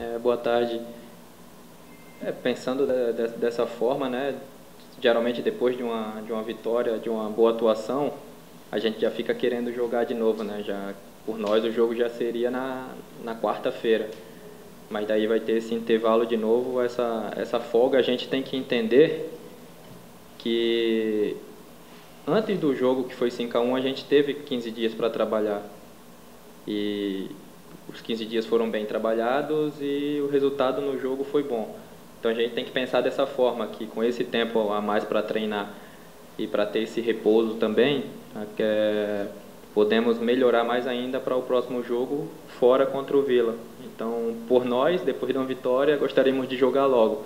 É, boa tarde. É, pensando de, de, dessa forma, né, geralmente depois de uma, de uma vitória, de uma boa atuação, a gente já fica querendo jogar de novo, né? Já, por nós o jogo já seria na, na quarta-feira. Mas daí vai ter esse intervalo de novo, essa, essa folga. A gente tem que entender que antes do jogo, que foi 5 a 1 a gente teve 15 dias para trabalhar. E os 15 dias foram bem trabalhados e o resultado no jogo foi bom. Então a gente tem que pensar dessa forma, que com esse tempo a mais para treinar e para ter esse repouso também, é, podemos melhorar mais ainda para o próximo jogo fora contra o Vila. Então, por nós, depois de uma vitória, gostaríamos de jogar logo.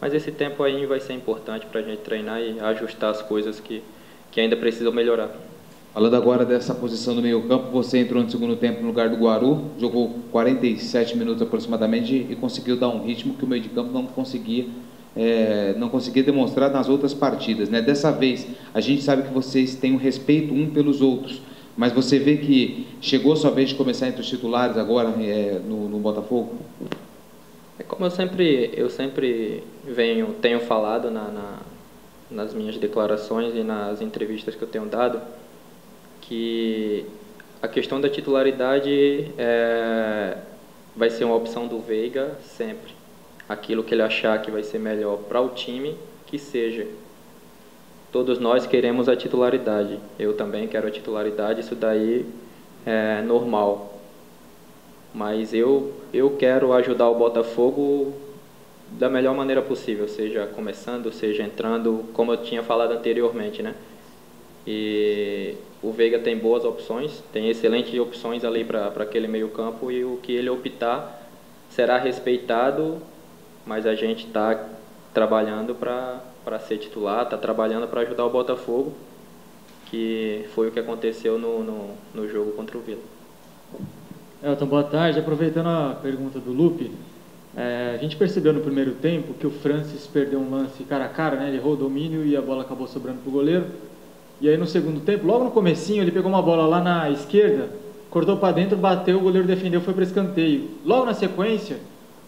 Mas esse tempo aí vai ser importante para a gente treinar e ajustar as coisas que, que ainda precisam melhorar. Falando agora dessa posição do meio-campo, você entrou no segundo tempo no lugar do Guaru, jogou 47 minutos aproximadamente e conseguiu dar um ritmo que o meio de campo não conseguia, é, não conseguia demonstrar nas outras partidas. Né? Dessa vez, a gente sabe que vocês têm um respeito um pelos outros, mas você vê que chegou a sua vez de começar entre os titulares agora é, no, no Botafogo? É como eu sempre, eu sempre venho, tenho falado na, na, nas minhas declarações e nas entrevistas que eu tenho dado, que a questão da titularidade é, vai ser uma opção do Veiga sempre. Aquilo que ele achar que vai ser melhor para o time, que seja. Todos nós queremos a titularidade. Eu também quero a titularidade, isso daí é normal. Mas eu, eu quero ajudar o Botafogo da melhor maneira possível, seja começando, seja entrando, como eu tinha falado anteriormente, né? E o Veiga tem boas opções, tem excelentes opções ali para aquele meio campo e o que ele optar será respeitado, mas a gente está trabalhando para ser titular, está trabalhando para ajudar o Botafogo, que foi o que aconteceu no, no, no jogo contra o Vila. Elton, boa tarde. Aproveitando a pergunta do Lupe, é, a gente percebeu no primeiro tempo que o Francis perdeu um lance cara a cara, né? ele errou o domínio e a bola acabou sobrando para o goleiro. E aí no segundo tempo, logo no comecinho, ele pegou uma bola lá na esquerda, cortou para dentro, bateu, o goleiro defendeu, foi para escanteio. Logo na sequência,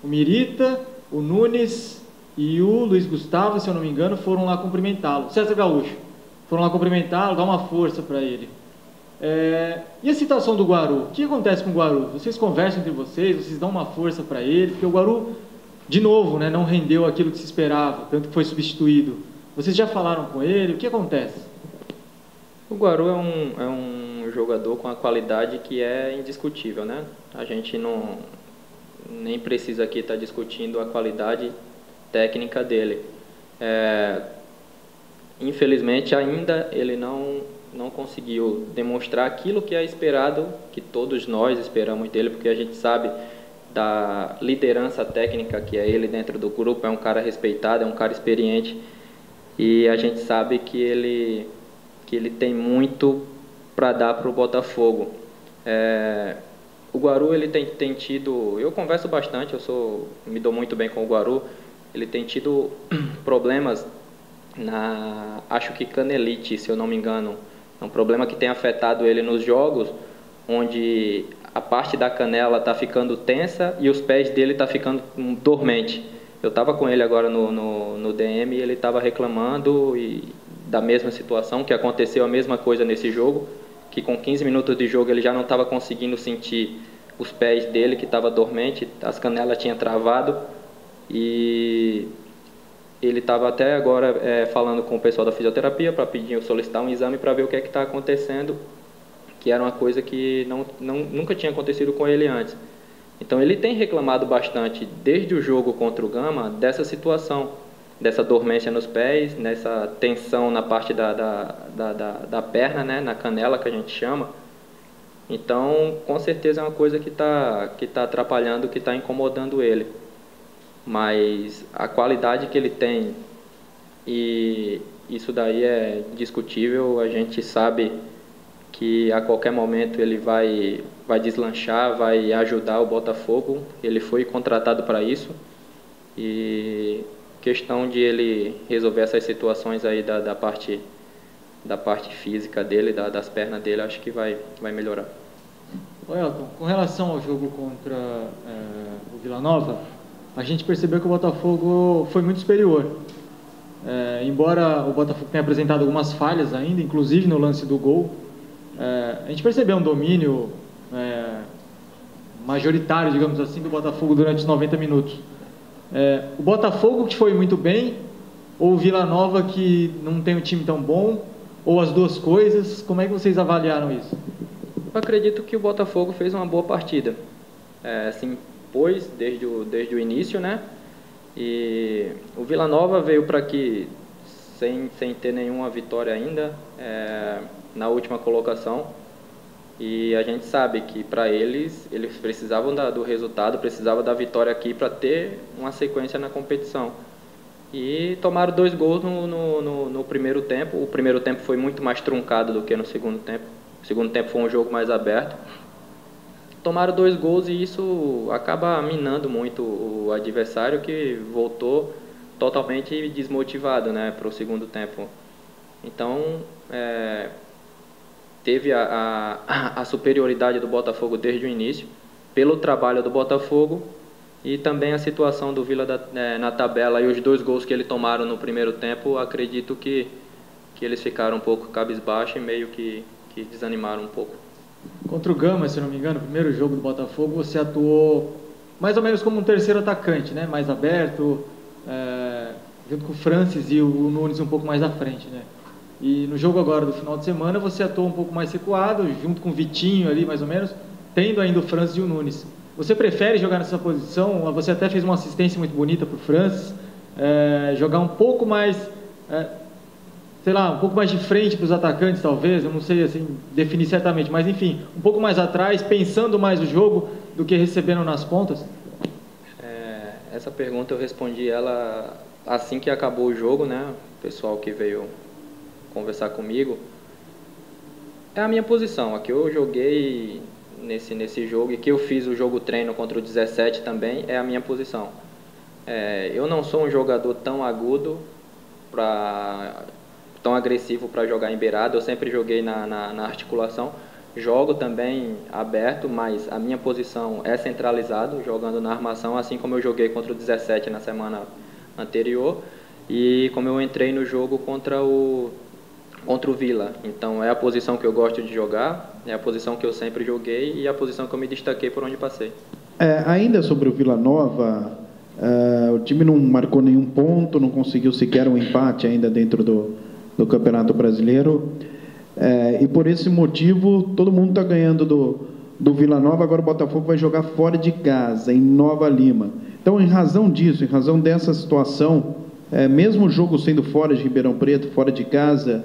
o Mirita, o Nunes e o Luiz Gustavo, se eu não me engano, foram lá cumprimentá-lo. César Gaúcho. Foram lá cumprimentá-lo, dar uma força para ele. É... E a situação do Guaru? O que acontece com o Guaru? Vocês conversam entre vocês, vocês dão uma força para ele, porque o Guaru, de novo, né, não rendeu aquilo que se esperava, tanto que foi substituído. Vocês já falaram com ele? O que acontece? O Guaru é um, é um jogador com a qualidade que é indiscutível, né? A gente não nem precisa aqui estar discutindo a qualidade técnica dele. É, infelizmente ainda ele não não conseguiu demonstrar aquilo que é esperado, que todos nós esperamos dele, porque a gente sabe da liderança técnica que é ele dentro do grupo, é um cara respeitado, é um cara experiente e a gente sabe que ele que ele tem muito para dar para o Botafogo. É, o Guaru ele tem, tem tido, eu converso bastante, eu sou, me dou muito bem com o Guaru. Ele tem tido problemas na, acho que canelite, se eu não me engano, é um problema que tem afetado ele nos jogos, onde a parte da canela está ficando tensa e os pés dele está ficando dormente. Eu estava com ele agora no, no, no DM e ele estava reclamando e da mesma situação, que aconteceu a mesma coisa nesse jogo, que com 15 minutos de jogo ele já não estava conseguindo sentir os pés dele, que estava dormente, as canelas tinham travado, e ele estava até agora é, falando com o pessoal da fisioterapia para pedir, solicitar um exame para ver o que é que está acontecendo, que era uma coisa que não, não, nunca tinha acontecido com ele antes. Então ele tem reclamado bastante desde o jogo contra o Gama dessa situação dessa dormência nos pés, nessa tensão na parte da, da, da, da, da perna, né, na canela que a gente chama. Então, com certeza é uma coisa que está que tá atrapalhando, que está incomodando ele. Mas a qualidade que ele tem, e isso daí é discutível, a gente sabe que a qualquer momento ele vai, vai deslanchar, vai ajudar o Botafogo. Ele foi contratado para isso. E questão de ele resolver essas situações aí da, da parte da parte física dele, da, das pernas dele, acho que vai, vai melhorar. Elton, com relação ao jogo contra é, o Vila Nova, a gente percebeu que o Botafogo foi muito superior. É, embora o Botafogo tenha apresentado algumas falhas ainda, inclusive no lance do gol, é, a gente percebeu um domínio é, majoritário, digamos assim, do Botafogo durante os 90 minutos. É, o Botafogo que foi muito bem, ou o Vila Nova que não tem um time tão bom, ou as duas coisas, como é que vocês avaliaram isso? Eu acredito que o Botafogo fez uma boa partida. É, se impôs desde o, desde o início, né? E o Vila Nova veio para aqui sem, sem ter nenhuma vitória ainda é, na última colocação. E a gente sabe que para eles, eles precisavam da, do resultado, precisavam da vitória aqui para ter uma sequência na competição. E tomaram dois gols no, no, no, no, primeiro tempo. O primeiro tempo foi muito mais truncado do que no segundo tempo. O segundo tempo foi um jogo mais aberto. Tomaram dois gols e isso acaba minando muito o adversário que voltou totalmente desmotivado né, para o segundo tempo. Então, é, teve a, a, a superioridade do Botafogo desde o início, pelo trabalho do Botafogo e também a situação do Vila da, é, na tabela e os dois gols que ele tomaram no primeiro tempo, acredito que, que eles ficaram um pouco cabisbaixo e meio que, que desanimaram um pouco. Contra o Gama, se não me engano, primeiro jogo do Botafogo, você atuou mais ou menos como um terceiro atacante, né? mais aberto, é, junto com o Francis e o Nunes um pouco mais à frente. Né? E no jogo agora do final de semana você atuou um pouco mais recuado, junto com o Vitinho ali mais ou menos, tendo ainda o Francis e o Nunes. Você prefere jogar nessa posição? Você até fez uma assistência muito bonita para o Francis, é, jogar um pouco mais, é, sei lá, um pouco mais de frente para os atacantes talvez, eu não sei assim definir certamente, mas enfim, um pouco mais atrás, pensando mais o jogo do que recebendo nas pontas? É, essa pergunta eu respondi ela assim que acabou o jogo, né? O pessoal que veio conversar comigo, é a minha posição. Aqui eu joguei nesse, nesse jogo e que eu fiz o jogo treino contra o 17 também, é a minha posição. É, eu não sou um jogador tão agudo, pra, tão agressivo para jogar em beirada, eu sempre joguei na, na, na articulação. Jogo também aberto, mas a minha posição é centralizado, jogando na armação, assim como eu joguei contra o 17 na semana anterior e como eu entrei no jogo contra o contra o Vila. Então é a posição que eu gosto de jogar, é a posição que eu sempre joguei e a posição que eu me destaquei por onde passei. É, ainda sobre o Vila Nova, é, o time não marcou nenhum ponto, não conseguiu sequer um empate ainda dentro do, do Campeonato Brasileiro. É, e por esse motivo, todo mundo está ganhando do, do Vila Nova. Agora o Botafogo vai jogar fora de casa, em Nova Lima. Então, em razão disso, em razão dessa situação, é, mesmo o jogo sendo fora de Ribeirão Preto, fora de casa,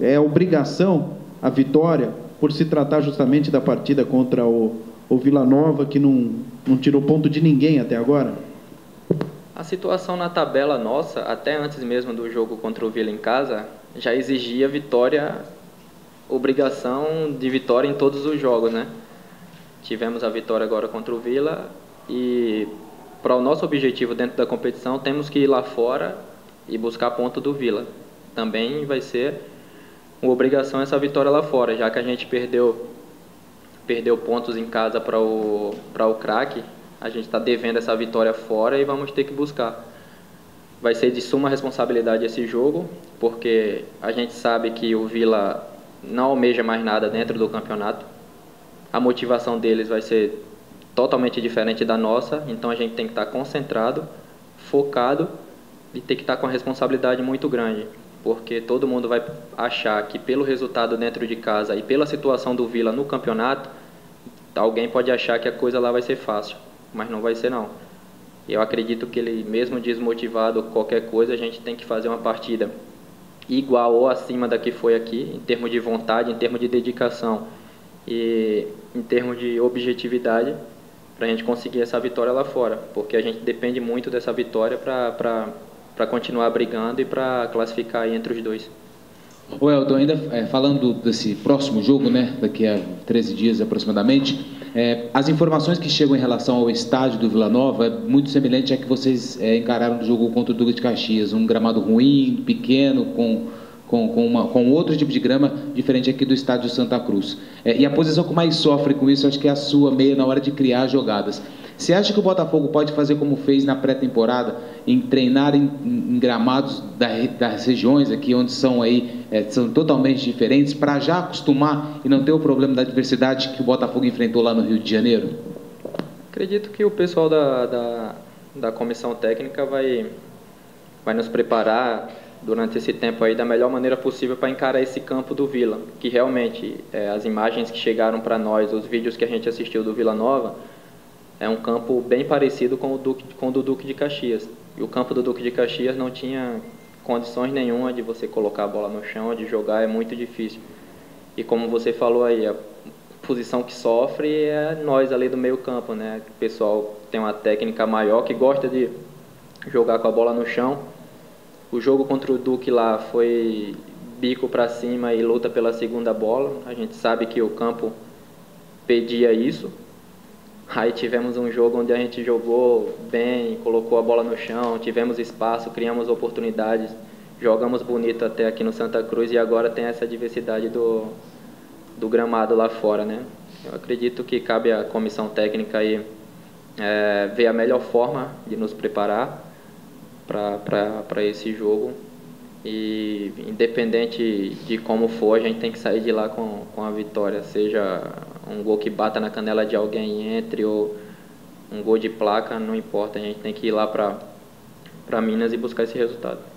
é obrigação a vitória por se tratar justamente da partida contra o, o Vila Nova, que não, não tirou ponto de ninguém até agora? A situação na tabela nossa, até antes mesmo do jogo contra o Vila em casa, já exigia vitória, obrigação de vitória em todos os jogos, né? Tivemos a vitória agora contra o Vila e para o nosso objetivo dentro da competição temos que ir lá fora e buscar ponto do Vila. Também vai ser uma obrigação essa vitória lá fora, já que a gente perdeu perdeu pontos em casa para o para o craque, a gente está devendo essa vitória fora e vamos ter que buscar. Vai ser de suma responsabilidade esse jogo, porque a gente sabe que o Vila não almeja mais nada dentro do campeonato. A motivação deles vai ser totalmente diferente da nossa, então a gente tem que estar tá concentrado, focado e tem que estar tá com a responsabilidade muito grande porque todo mundo vai achar que pelo resultado dentro de casa e pela situação do Vila no campeonato, alguém pode achar que a coisa lá vai ser fácil, mas não vai ser não. Eu acredito que ele, mesmo desmotivado qualquer coisa, a gente tem que fazer uma partida igual ou acima da que foi aqui, em termos de vontade, em termos de dedicação e em termos de objetividade, para a gente conseguir essa vitória lá fora, porque a gente depende muito dessa vitória para para continuar brigando e para classificar entre os dois. O Elton, ainda é, falando desse próximo jogo, né, daqui a 13 dias aproximadamente, é, as informações que chegam em relação ao estádio do Vila Nova é muito semelhante a que vocês é, encararam no jogo contra o Duque de Caxias, um gramado ruim, pequeno, com com, com, uma, com outro tipo de grama diferente aqui do estádio Santa Cruz. É, e a posição que mais sofre com isso, acho que é a sua meia na hora de criar jogadas. Você acha que o Botafogo pode fazer como fez na pré-temporada, em treinar em, em gramados da, das regiões aqui, onde são aí é, são totalmente diferentes, para já acostumar e não ter o problema da diversidade que o Botafogo enfrentou lá no Rio de Janeiro? Acredito que o pessoal da, da, da comissão técnica vai, vai nos preparar durante esse tempo aí da melhor maneira possível para encarar esse campo do Vila, que realmente é, as imagens que chegaram para nós, os vídeos que a gente assistiu do Vila Nova, é um campo bem parecido com o, Duque, com o do Duque de Caxias. E o campo do Duque de Caxias não tinha condições nenhuma de você colocar a bola no chão, de jogar, é muito difícil. E como você falou aí, a posição que sofre é nós ali do meio campo, né? O pessoal tem uma técnica maior que gosta de jogar com a bola no chão o jogo contra o Duque lá foi bico para cima e luta pela segunda bola. A gente sabe que o campo pedia isso. Aí tivemos um jogo onde a gente jogou bem, colocou a bola no chão, tivemos espaço, criamos oportunidades, jogamos bonito até aqui no Santa Cruz e agora tem essa diversidade do, do gramado lá fora, né? Eu acredito que cabe à comissão técnica aí é, ver a melhor forma de nos preparar para esse jogo. E independente de como for, a gente tem que sair de lá com, com a vitória, seja um gol que bata na canela de alguém entre ou um gol de placa, não importa, a gente tem que ir lá para Minas e buscar esse resultado.